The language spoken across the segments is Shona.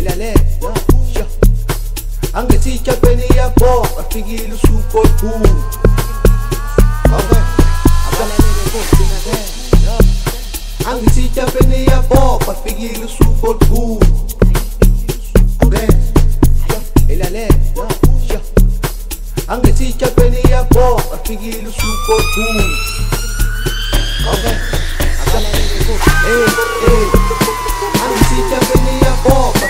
elanetna ja. Ange sicha penia po Afigilu suko tu Okay Ange a penia po su suko tu Okay Elanetna ja. Ange sicha penia po Afigilu suko tu Okay Hey, hey, I'm the teacher, penny,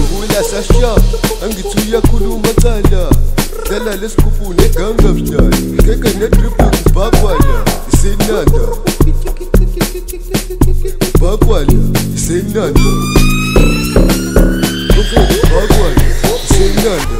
ngihula sasha angithuya khulu macala dlala lesigubu neganga mdlala ngeke nedribu ngibhakwala isenanda bhakwala isenanda ngifuna ukubhakwala isenanda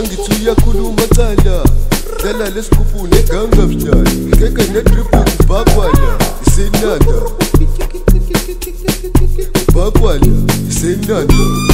Angithi uyakhuluma thanda dalale sikufune gangavitali keke netripu kubakwala isenanda bakwala isenanda